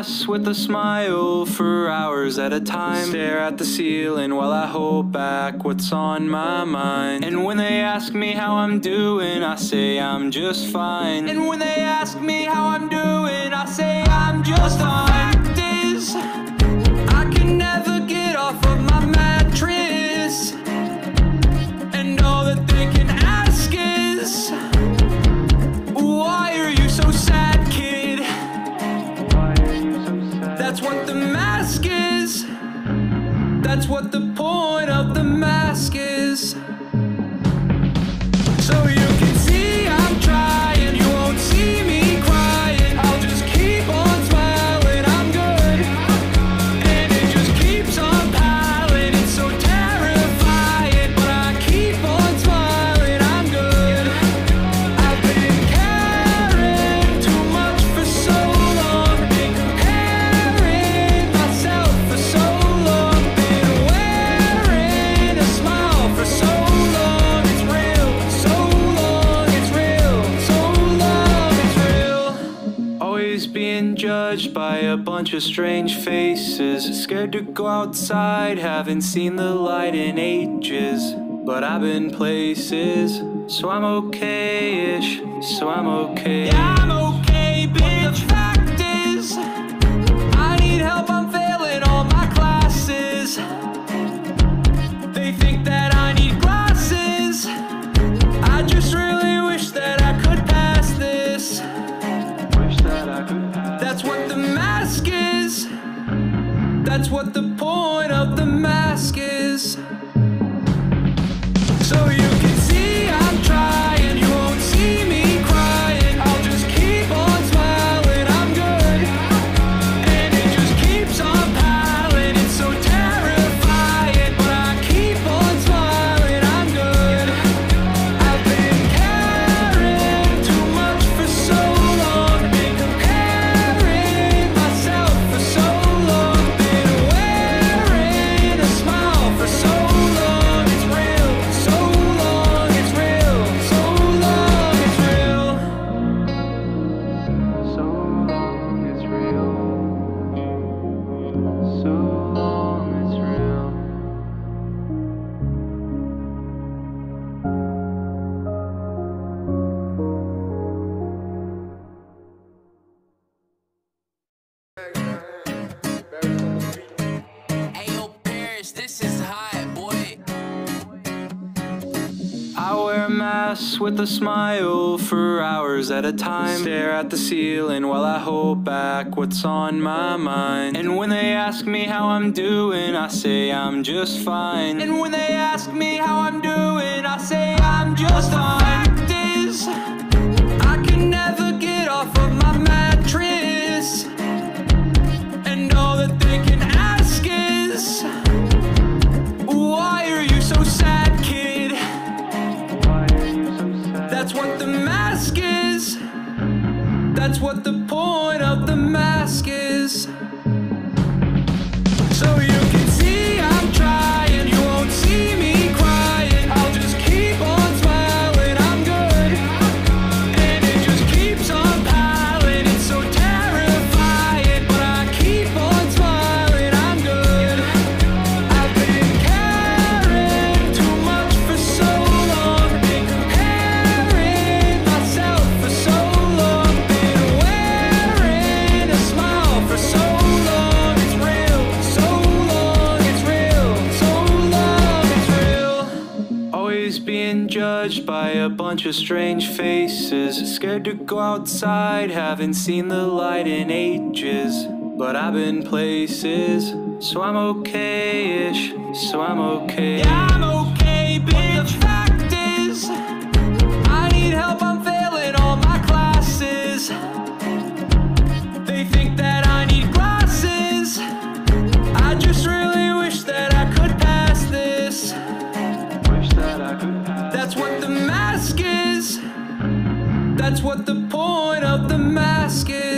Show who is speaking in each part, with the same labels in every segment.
Speaker 1: with a smile for hours at a time. Stare at the ceiling while I hold back what's on my mind. And when they ask me how I'm doing, I say I'm just fine. And when they ask me how I'm doing, I say I'm just fine. Fact is, I can never get off of my mattress. That's what the point of the mask is. Bunch of strange faces. Scared to go outside, haven't seen the light in ages. But I've been places, so I'm okay-ish, so I'm okay. Yeah, I'm okay, That's what the with a smile for hours at a time. Stare at the ceiling while I hold back what's on my mind. And when they ask me how I'm doing, I say I'm just fine. And when they ask me how I'm doing, I say I'm just fine. Fact is, I can never get off of my mattress. That's what the point of the mask is. Of strange faces. Scared to go outside, haven't seen the light in ages. But I've been places, so I'm okay-ish, so I'm okay. Yeah, I'm okay, bitch. That's what the point of the mask is.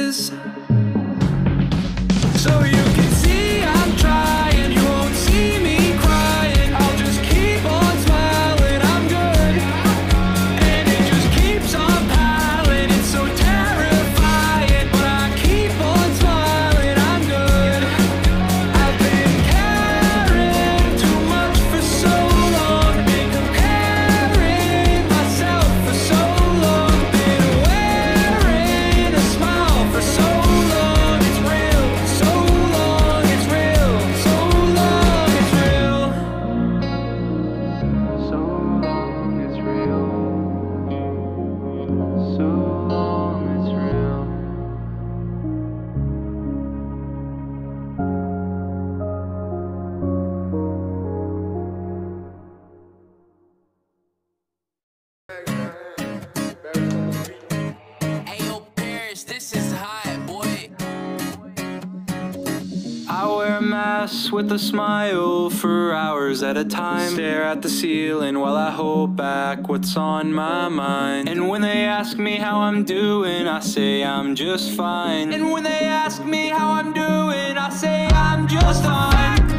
Speaker 1: with a smile for hours at a time. Stare at the ceiling while I hold back what's on my mind. And when they ask me how I'm doing, I say I'm just fine. And when they ask me how I'm doing, I say I'm just fine.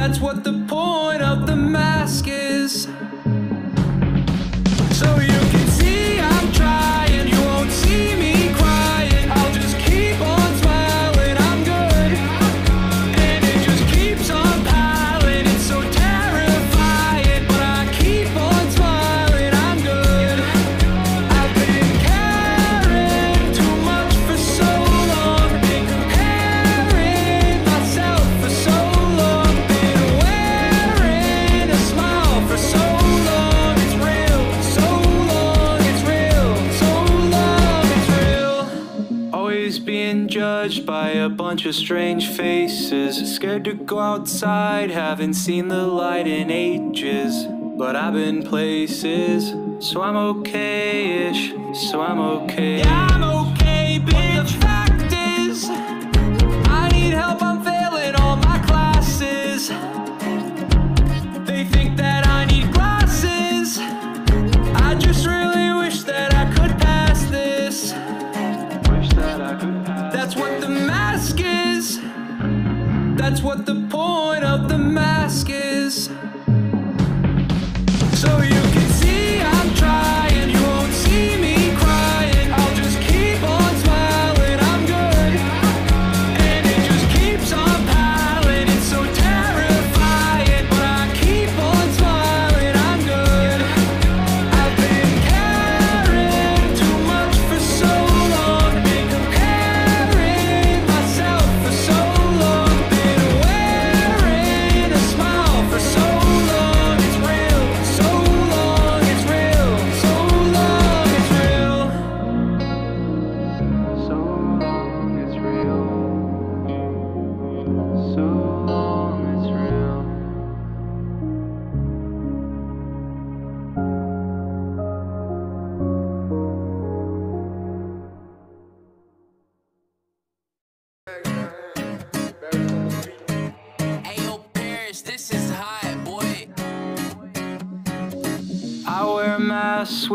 Speaker 1: that's what the point bunch of strange faces. Scared to go outside, haven't seen the light in ages. But I've been places, so I'm okay ish. So I'm okay. Yeah, I'm okay, bitch. But the fact is, I need help, I'm failing all my classes. what the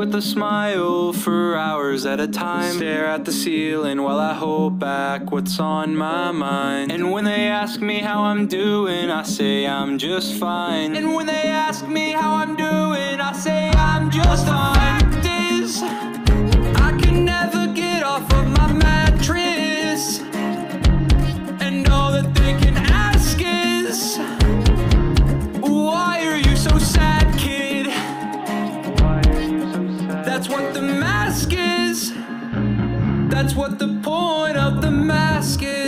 Speaker 1: with a smile for hours at a time. Stare at the ceiling while I hold back what's on my mind. And when they ask me how I'm doing, I say I'm just fine. And when they ask me how I'm doing, I say I'm just fine. Fact is, I can never get off of That's what the point of the mask is.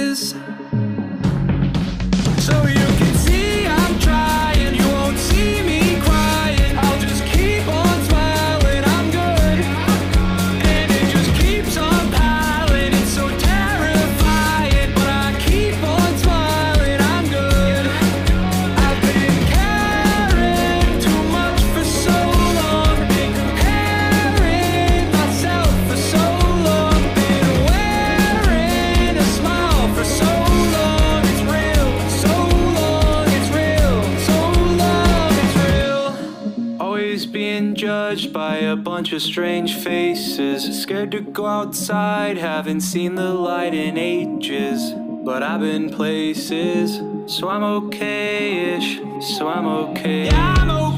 Speaker 1: strange faces. Scared to go outside, haven't seen the light in ages. But I've been places, so I'm okay ish. So I'm okay. Yeah, I'm okay.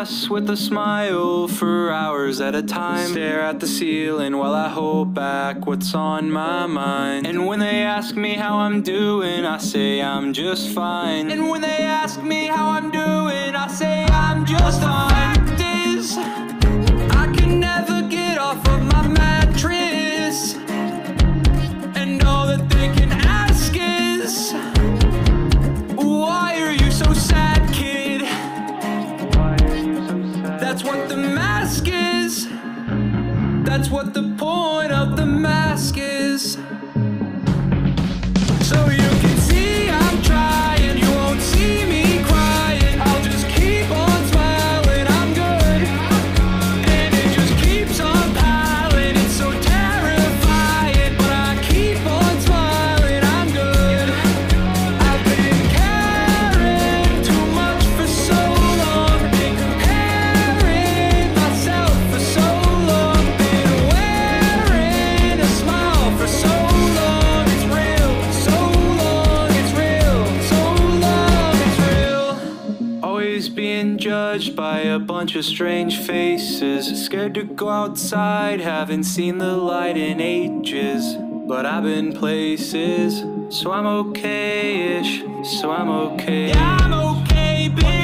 Speaker 1: with a smile for hours at a time. Stare at the ceiling while I hold back what's on my mind. And when they ask me how I'm doing, I say I'm just fine. And when they ask me how I'm doing, I say I'm just fine. Fact is, I can never get off of That's what the point of the mask is. bunch of strange faces. Scared to go outside, haven't seen the light in ages. But I've been places, so I'm okay ish. So I'm okay. Yeah, I'm okay, bitch.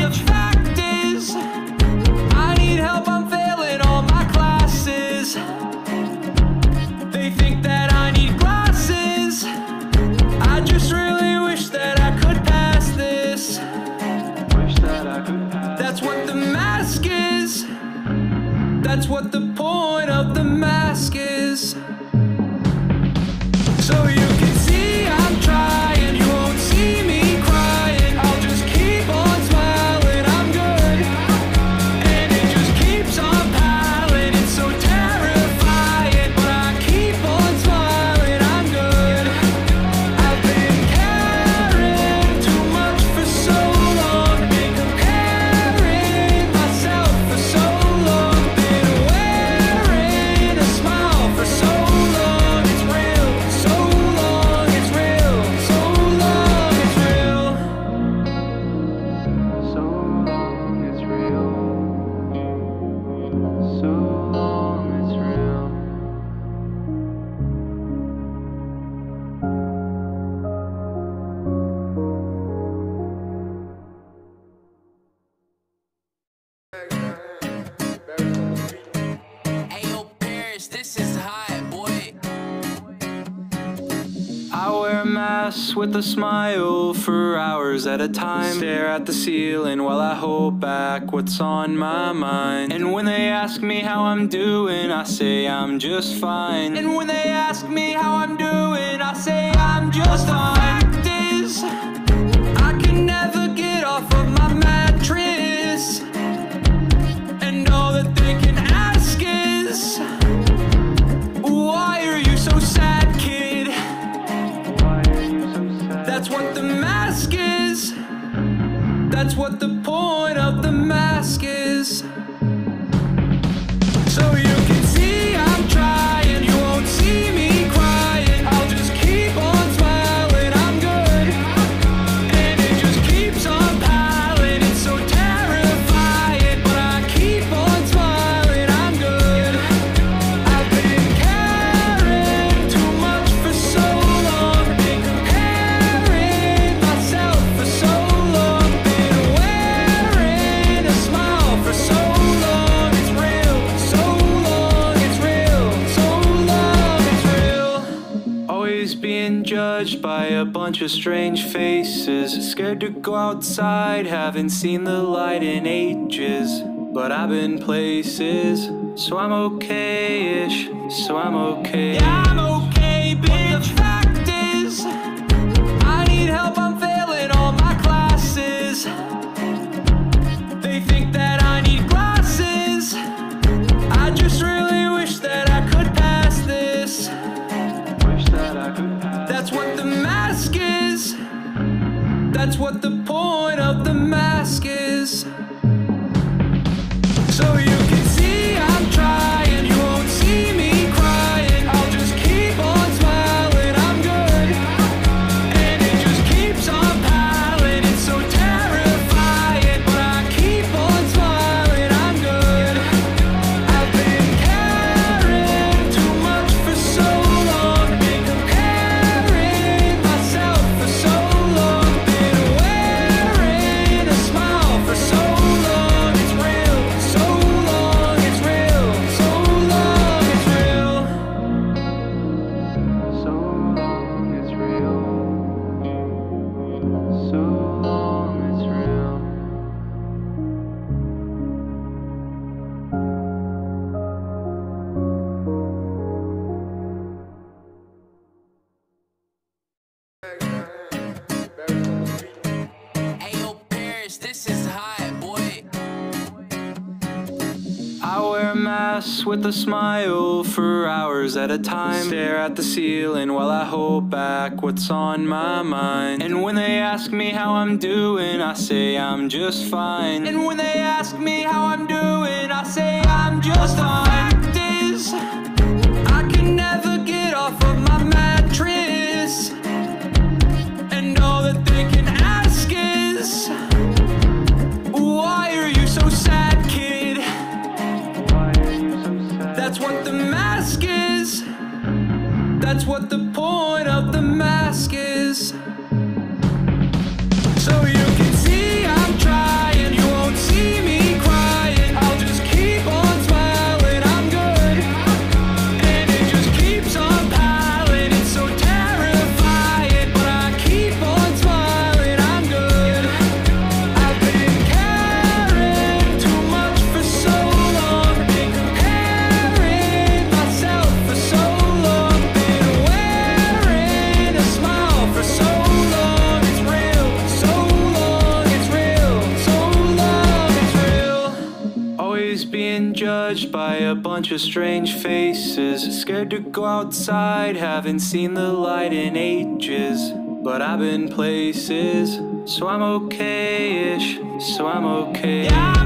Speaker 1: with a smile for hours at a time. Stare at the ceiling while I hold back what's on my mind. And when they ask me how I'm doing, I say I'm just fine. And when they ask me how I'm doing, I say I'm just fine. Fact is, I can never get off of my mattress. That's what the point of the mask is. bunch of strange faces. Scared to go outside, haven't seen the light in ages. But I've been places, so I'm okay ish. So I'm okay. Yeah, I'm that's what the with a smile for hours at a time. Stare at the ceiling while I hold back what's on my mind. And when they ask me how I'm doing, I say I'm just fine. And when they ask me how I'm doing, I say I'm just fine. That's what the point of the mask is. Strange faces. Scared to go outside, haven't seen the light in ages. But I've been places, so I'm okay-ish, so I'm okay. Yeah,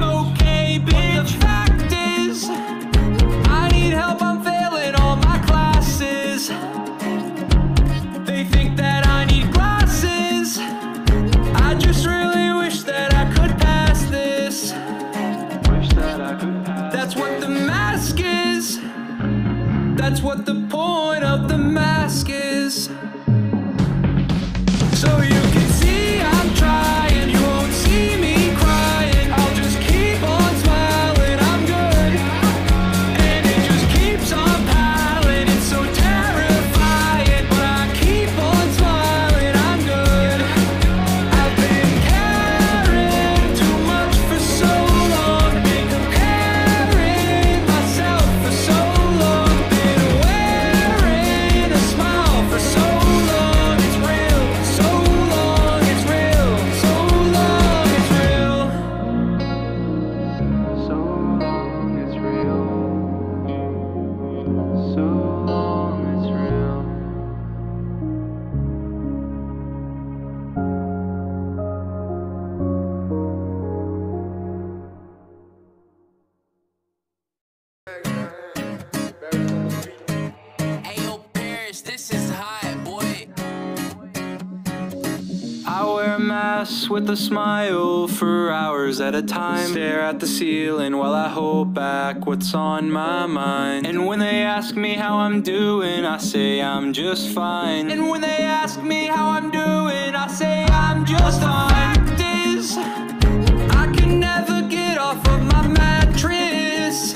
Speaker 1: with a smile for hours at a time. Stare at the ceiling while I hold back what's on my mind. And when they ask me how I'm doing, I say I'm just fine. And when they ask me how I'm doing, I say I'm just fine. Fact is, I can never get off of my mattress.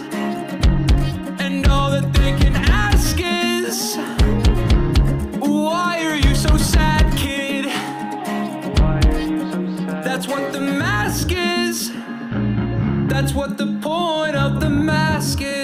Speaker 1: And all that they can ask is, That's what the mask is. That's what the point of the mask is.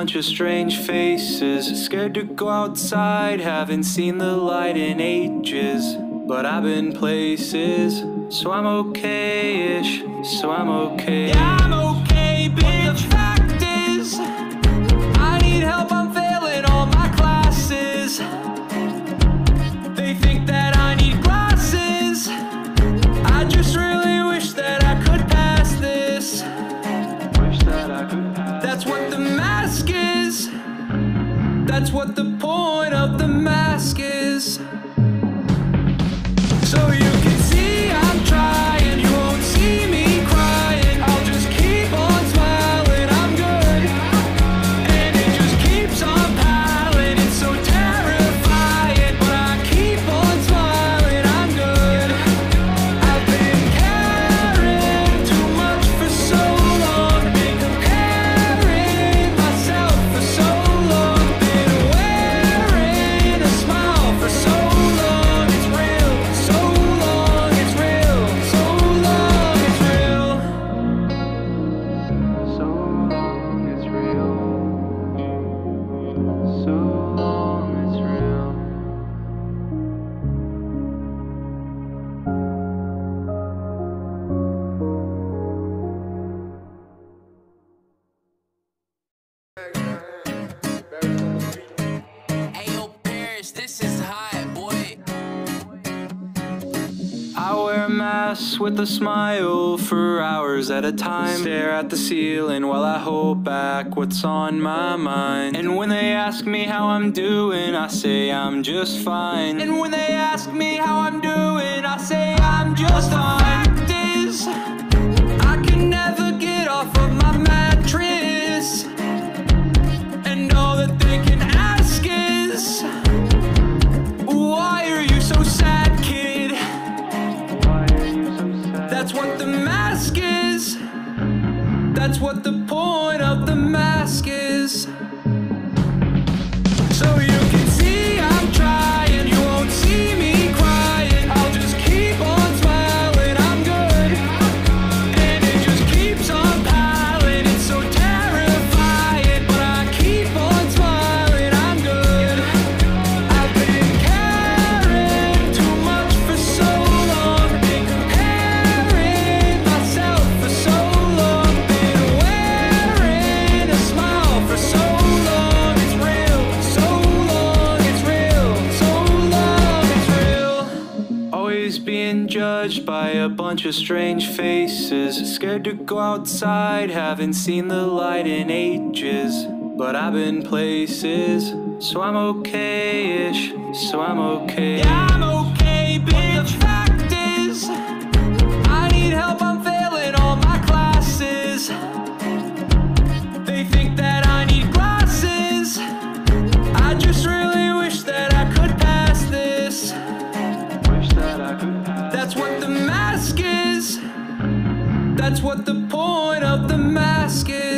Speaker 1: Bunch of strange faces. Scared to go outside, haven't seen the light in ages. But I've been places, so I'm okay-ish, so I'm okay. Yeah, I'm okay, bitch. That's what the point of the mask is. With a smile for hours at a time. Stare at the ceiling while I hold back what's on my mind. And when they ask me how I'm doing, I say I'm just fine. And when they ask me how I'm doing, I say I'm just fine. That's what the point of the mask is. Bunch of strange faces. Scared to go outside, haven't seen the light in ages. But I've been places, so I'm okay-ish. So I'm okay. Yeah, I'm okay, bitch. fact is, I need help. I'm failing all my classes. They think that I need glasses. I just really That's what the point of the mask is.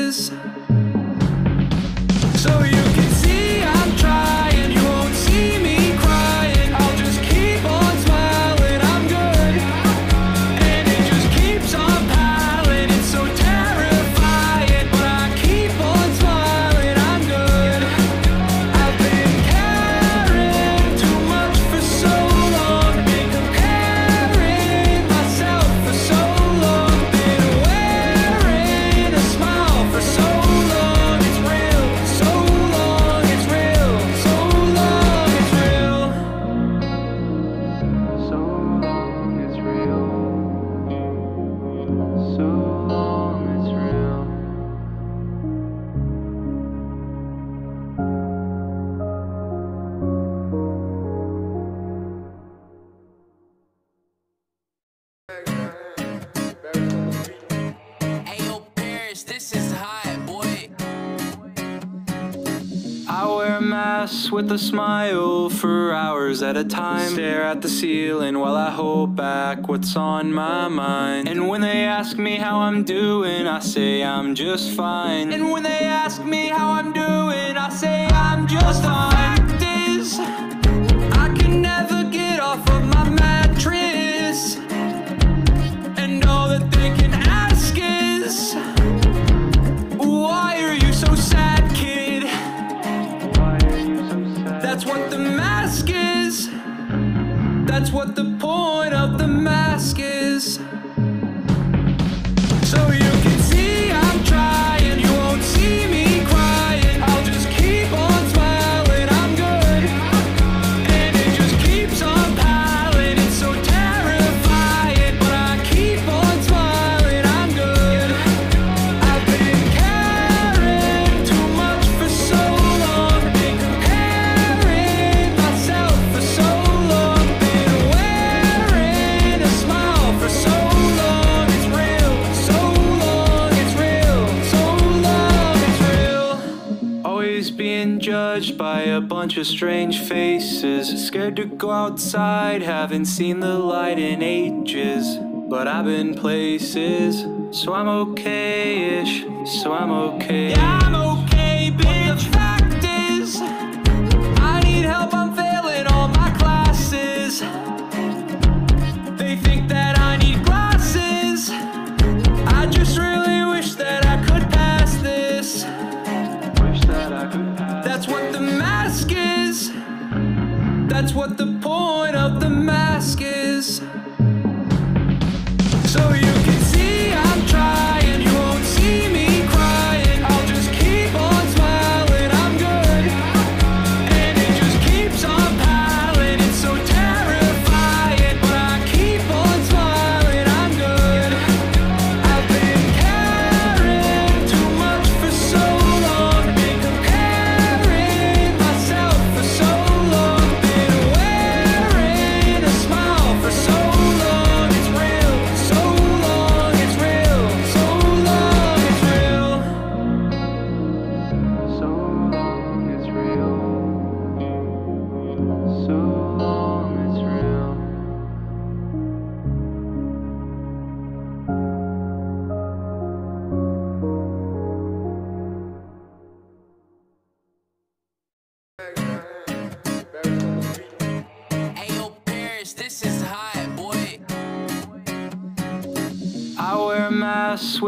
Speaker 1: A smile for hours at a time. Stare at the ceiling while I hold back what's on my mind. And when they ask me how I'm doing, I say I'm just fine. And when they ask me how I'm doing, I say I'm just fine. What the of strange faces. Scared to go outside, haven't seen the light in ages. But I've been places, so I'm okay-ish. So I'm okay. Yeah, I'm okay, bitch. What the point of the mask is.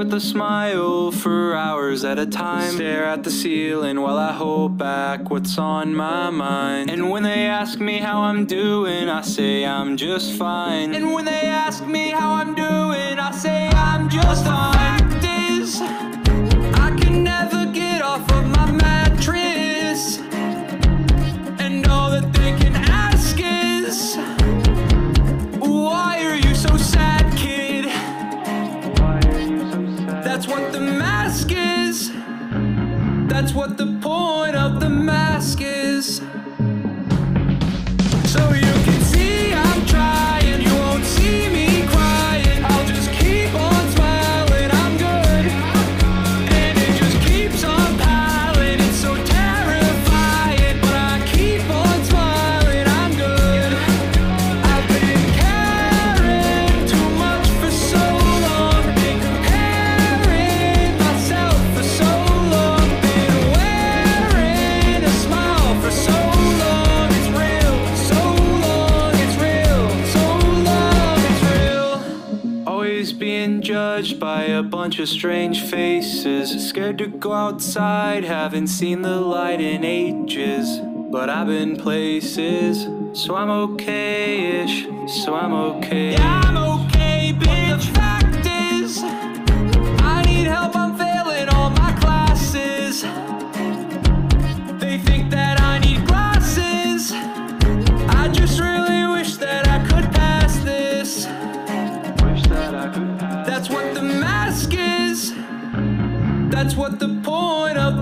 Speaker 1: with a smile for hours at a time. Stare at the ceiling while I hold back what's on my mind. And when they ask me how I'm doing, I say I'm just fine. And when they ask me how I'm doing, I say I'm just fine. Fact is, I can never get off of my That's what the point of the mask is. strange faces. Scared to go outside, haven't seen the light in ages. But I've been places, so I'm okay ish. So I'm okay. Yeah, I'm okay, bitch. that's what the point of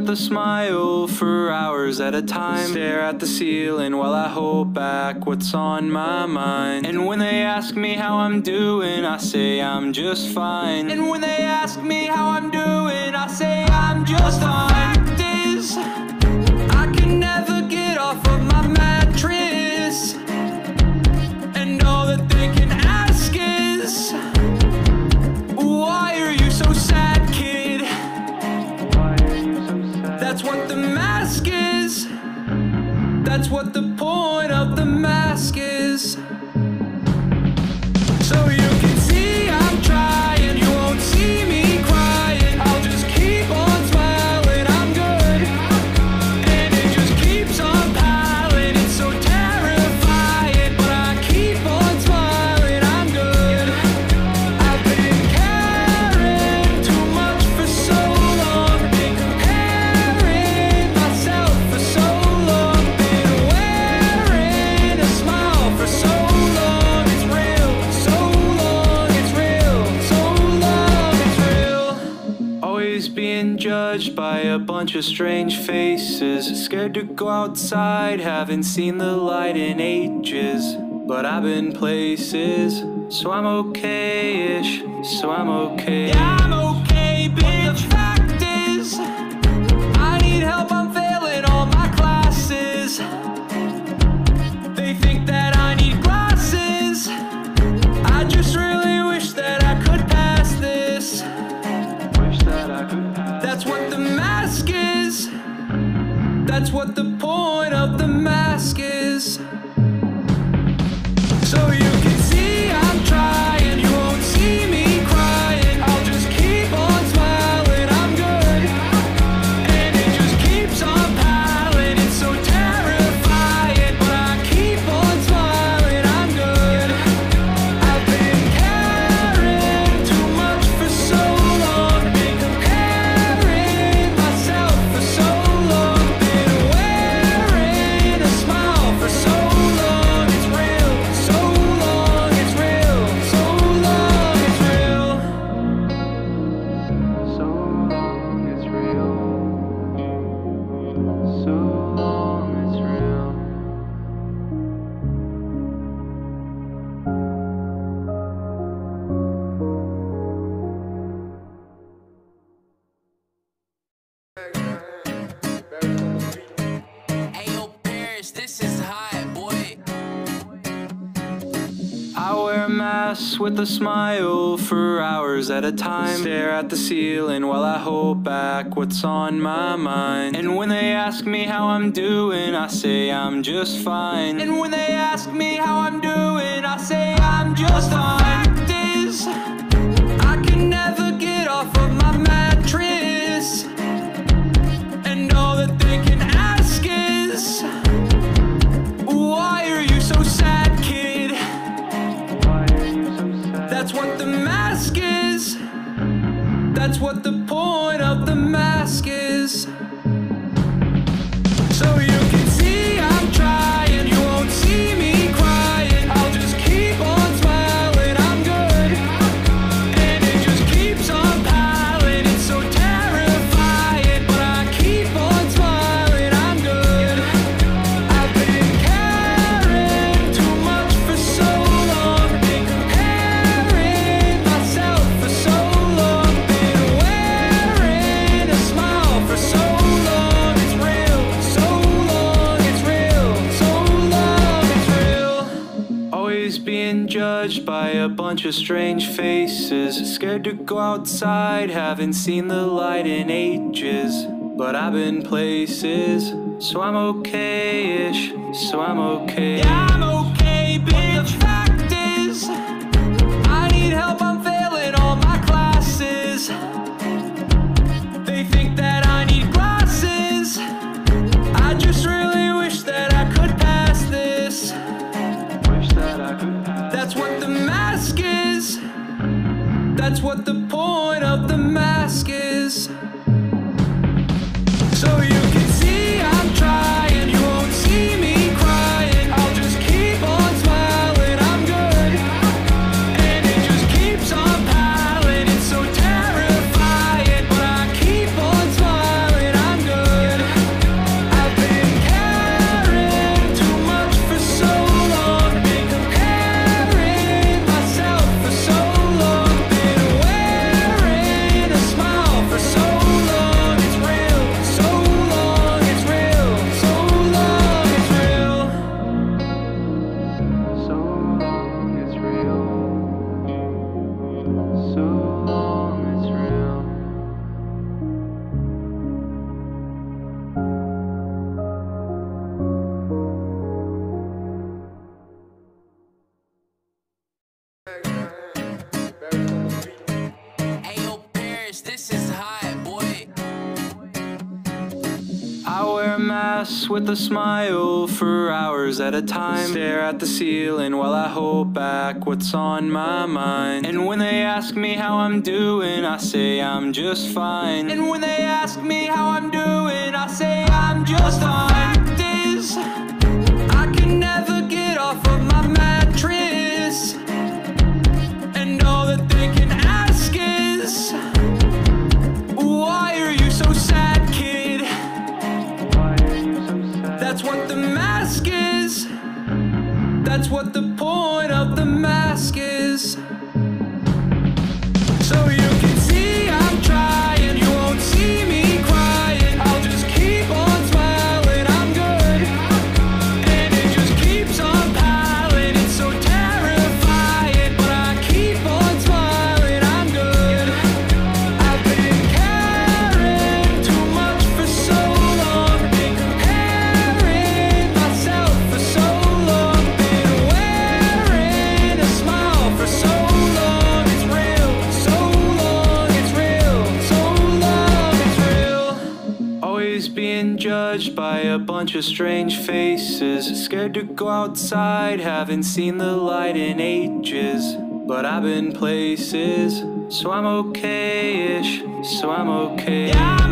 Speaker 1: with a smile for hours at a time. Stare at the ceiling while I hold back what's on my mind. And when they ask me how I'm doing, I say I'm just fine. And when they ask me how I'm doing, I say I'm just fine. Fact is, I can never get off of strange faces. Scared to go outside, haven't seen the light in ages. But I've been places, so I'm okay ish. So I'm okay. Yeah, I'm okay. with a smile for hours at a time. Stare at the ceiling while I hold back what's on my mind. And when they ask me how I'm doing, I say I'm just fine. And when they ask me how I'm doing, I say I'm just fine. Fact is, I can never. That's what the point of the mask is. So you judged by a bunch of strange faces. Scared to go outside, haven't seen the light in ages. But I've been places, so I'm okay ish. So I'm okay. Yeah, I'm okay. that's what the with a smile for hours at a time. Stare at the ceiling while I hold back what's on my mind. And when they ask me how I'm doing, I say I'm just fine. And when they ask me how I'm doing, I say I'm just fine. that's what the point of the mask is. bunch of strange faces. Scared to go outside, haven't seen the light in ages. But I've been places, so I'm okay ish, so I'm okay. Yeah!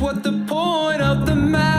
Speaker 1: what the point of the matter?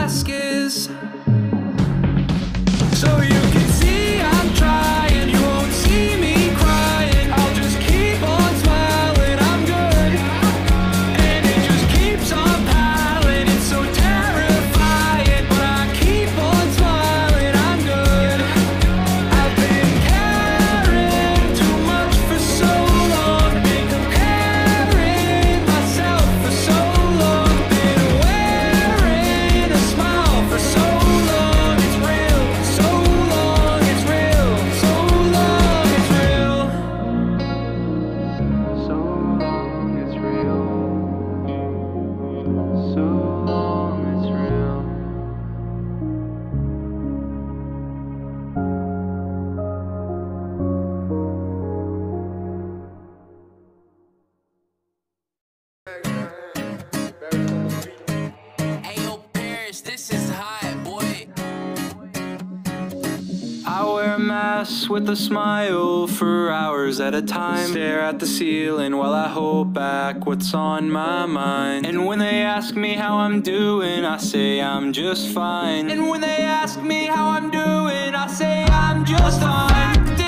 Speaker 1: With a smile for hours at a time. Stare at the ceiling while I hold back what's on my mind. And when they ask me how I'm doing, I say I'm just fine. And when they ask me how I'm doing, I say I'm just fine. Fact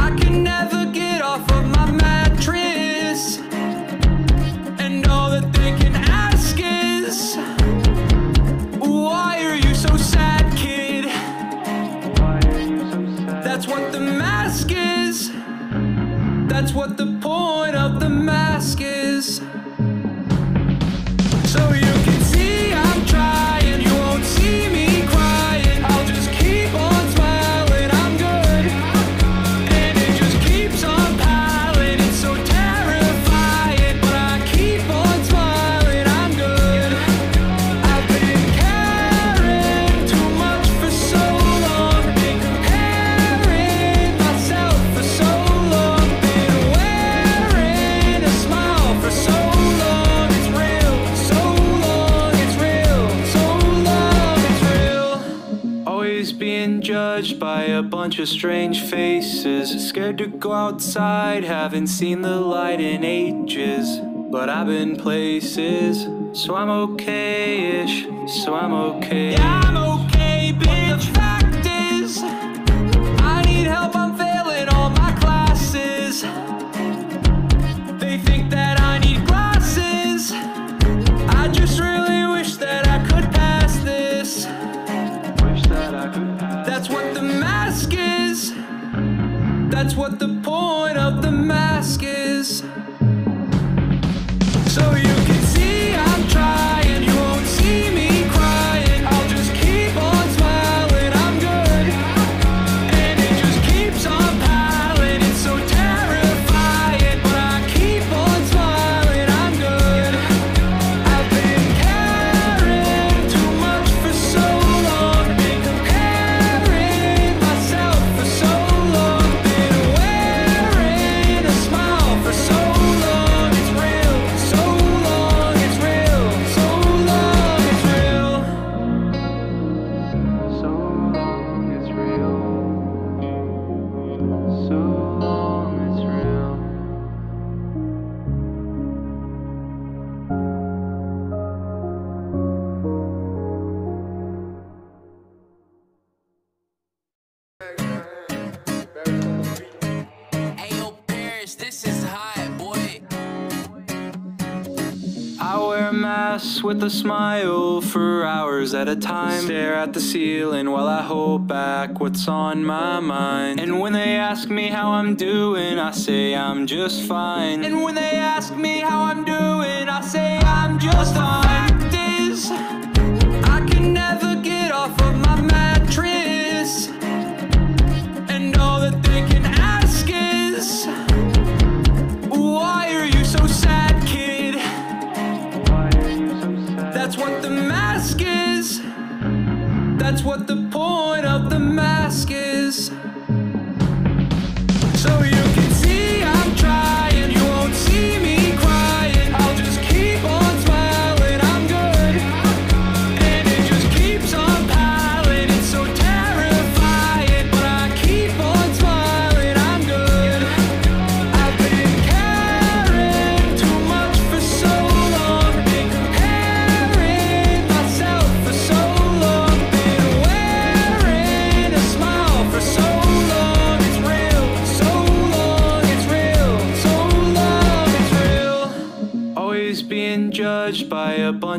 Speaker 1: I can never get off of my mattress. And all that they can ask is, That's what the point of the mask is. Being judged by a bunch of strange faces. Scared to go outside, haven't seen the light in ages. But I've been places, so I'm okay-ish, so I'm okay. Yeah, I'm That's what the point of the mask is. With a smile for hours at a time. Stare at the ceiling while I hold back what's on my mind. And when they ask me how I'm doing, I say I'm just fine. And when they ask me how I'm doing, I say I'm just fine. Fact is, I can never get off of my mattress. That's what the point of the mask is.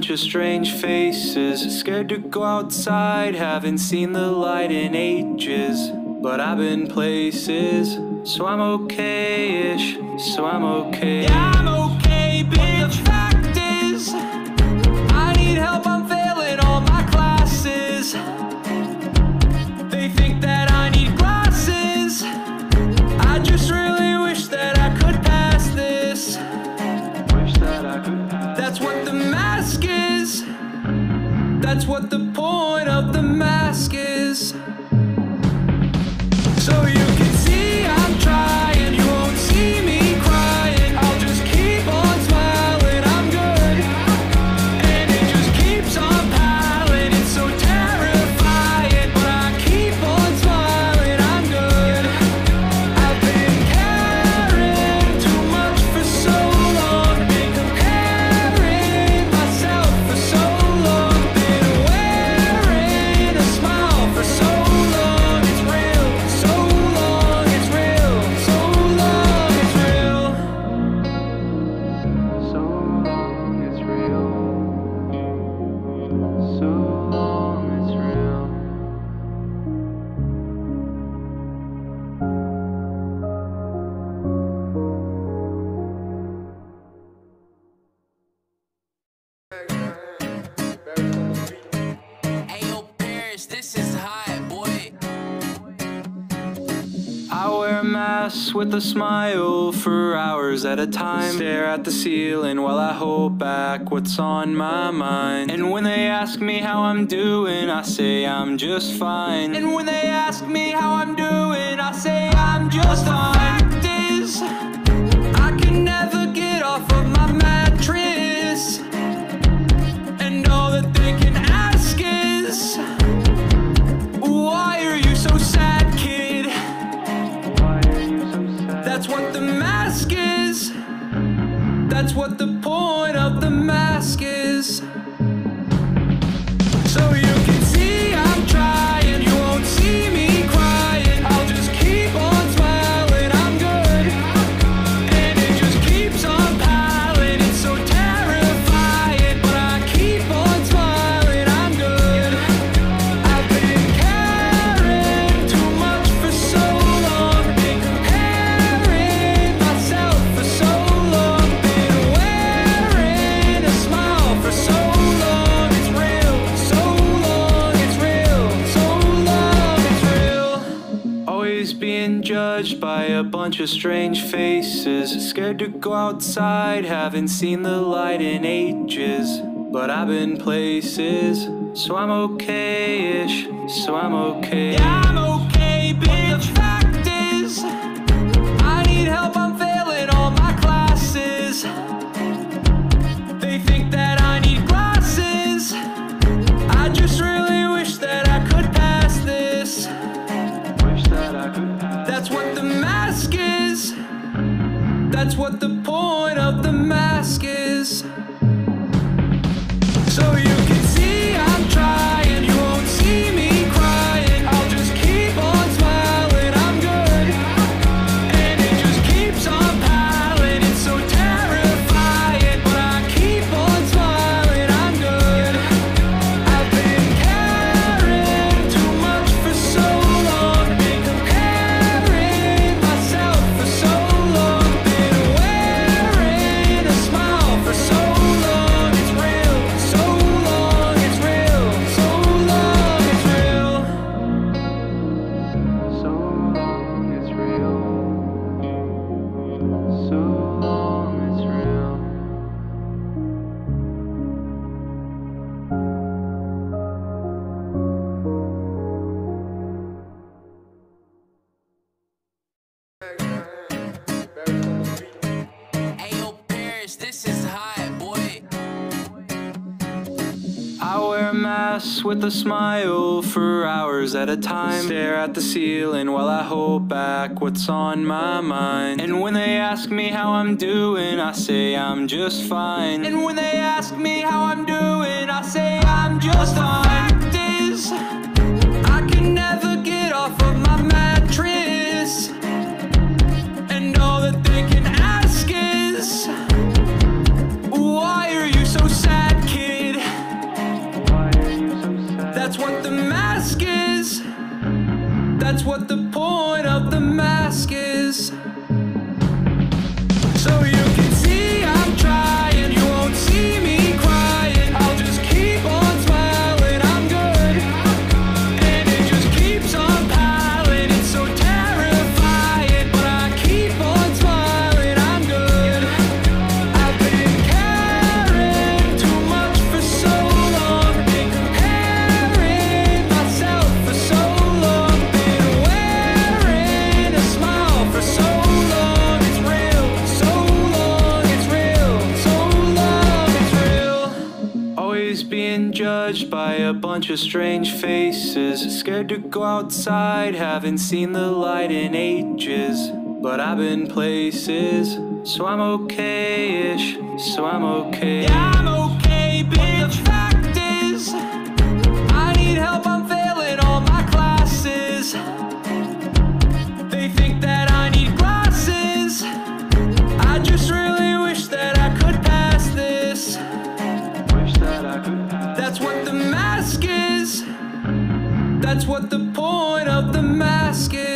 Speaker 1: Bunch of strange faces. Scared to go outside, haven't seen the light in ages. But I've been places, so I'm okay-ish, so I'm okay. Yeah, I'm okay, bitch. That's what the point of the mask is. With a smile for hours at a time. Stare at the ceiling while I hold back what's on my mind. And when they ask me how I'm doing, I say I'm just fine. And when they ask me how I'm doing, I say I'm just fine. Fact is, I can never get off of my mattress. That's what the point of the mask is. Bunch of strange faces. Scared to go outside, haven't seen the light in ages. But I've been places, so I'm okay ish, so I'm okay. Yeah, I'm okay, bitch. That's what the point of the mask is. A smile for hours at a time. Stare at the ceiling while I hold back what's on my mind. And when they ask me how I'm doing, I say I'm just fine. And when they ask me how I'm doing, I say I'm just fine. Fact is, I can never get off of my mattress. And all that is. That's what the point of the mask is. Bunch of strange faces. Scared to go outside, haven't seen the light in ages. But I've been places, so I'm okay ish, so I'm okay. Yeah, I'm okay, bitch. That's what the point of the mask is.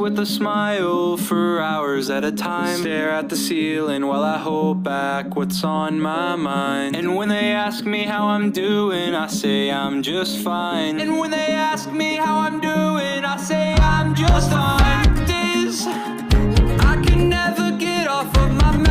Speaker 1: with a smile for hours at a time. Stare at the ceiling while I hold back what's on my mind. And when they ask me how I'm doing, I say I'm just fine. And when they ask me how I'm doing, I say I'm just fine. Fact is, I can never get off of my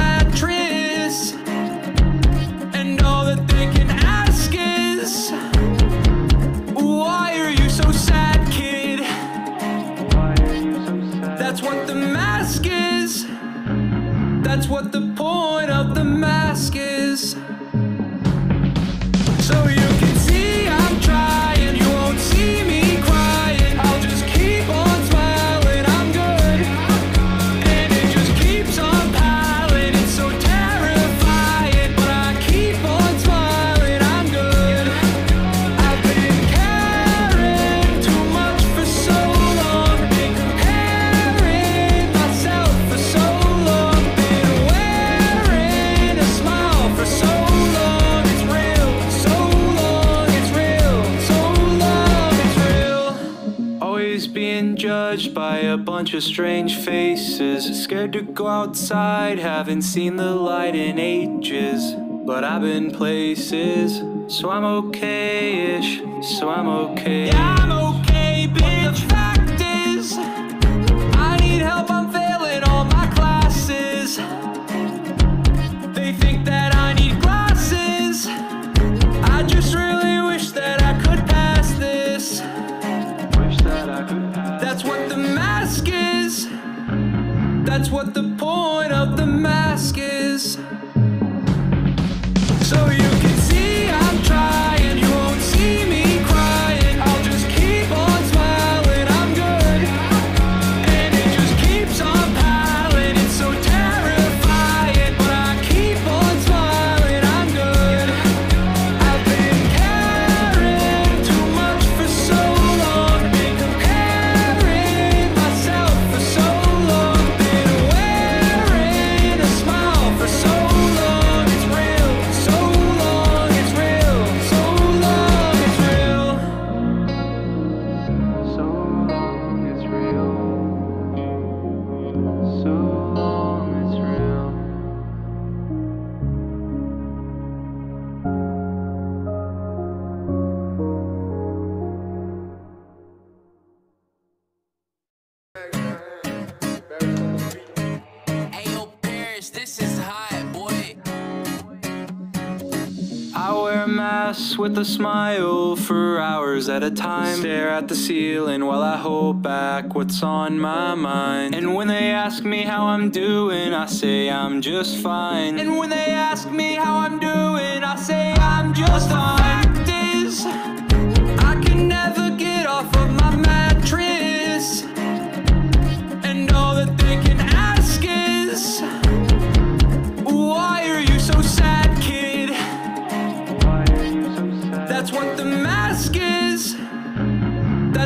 Speaker 1: That's what the point of the mask is. bunch of strange faces. Scared to go outside, haven't seen the light in ages. But I've been places, so I'm okay ish. So I'm okay. Yeah, I'm okay, bitch. that's what the wear masks with a smile for hours at a time. Stare at the ceiling while I hold back what's on my mind. And when they ask me how I'm doing, I say I'm just fine. And when they ask me how I'm doing, I say I'm just fine.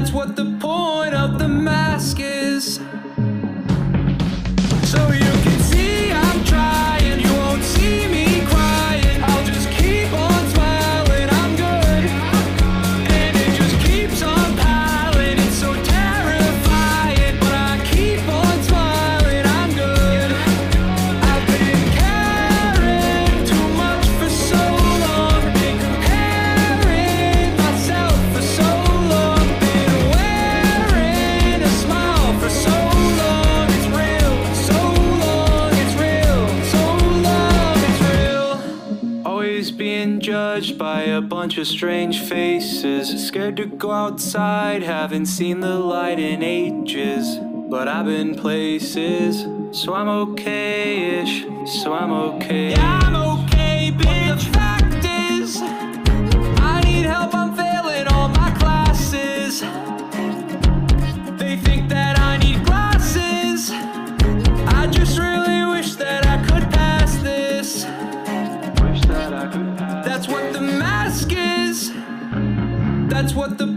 Speaker 1: that's what the point of the mask is. a bunch of strange faces. Scared to go outside, haven't seen the light in ages. But I've been places, so I'm okay ish. So I'm okay. Yeah, I'm okay. that's what the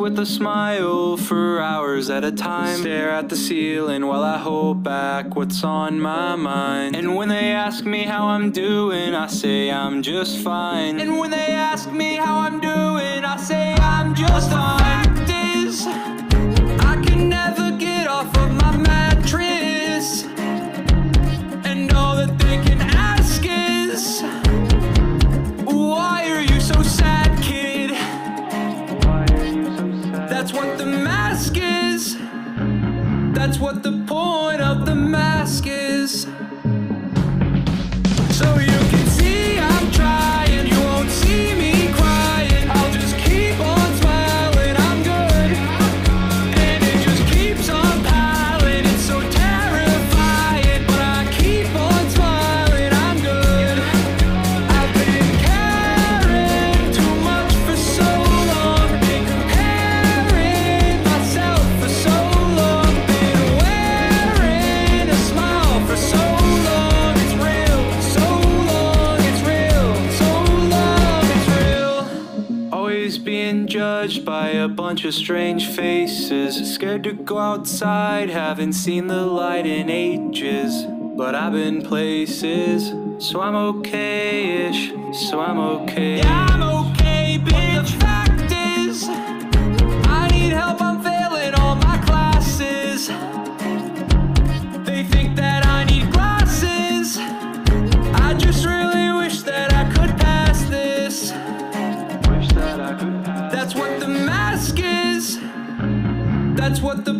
Speaker 1: with a smile for hours at a time. Stare at the ceiling while I hold back what's on my mind. And when they ask me how I'm doing, I say I'm just fine. And when they ask me how I'm doing, I say I'm just fine. Fact is, I can never get off of my That's what the point of the mask is. So you can bunch of strange faces. Scared to go outside, haven't seen the light in ages. But I've been places, so I'm okay ish, so I'm okay. Yeah, I'm okay, what the